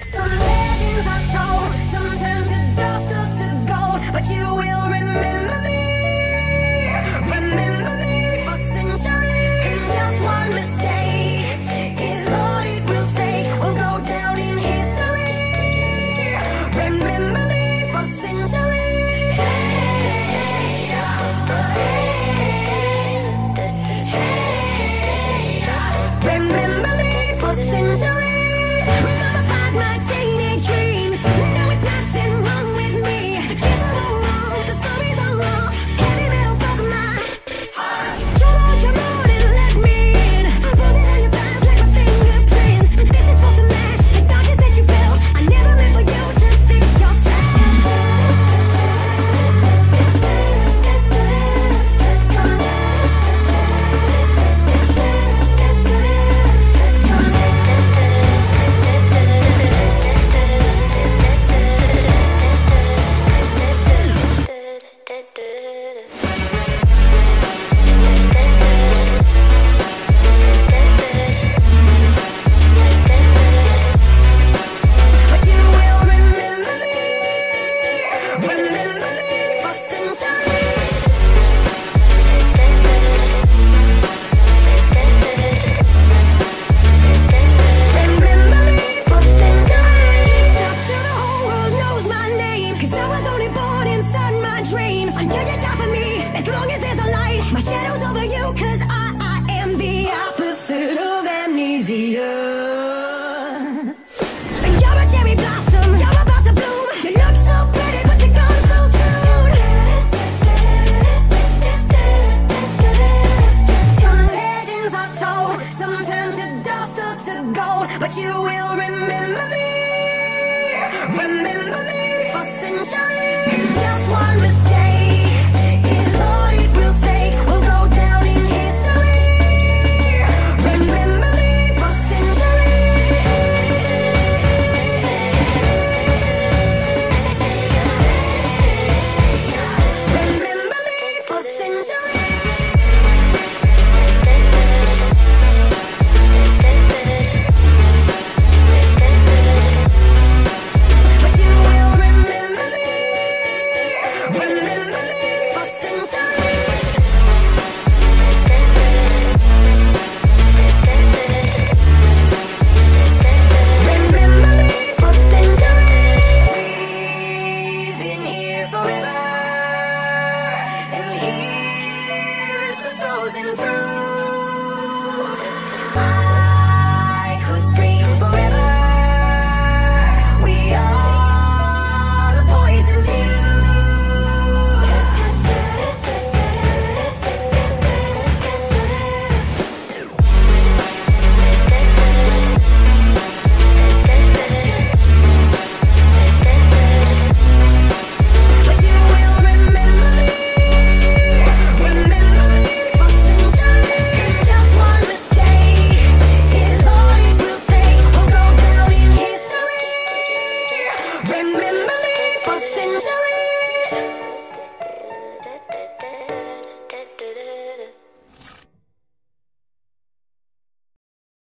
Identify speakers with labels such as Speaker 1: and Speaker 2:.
Speaker 1: Some but you will remember me. Remember forever, and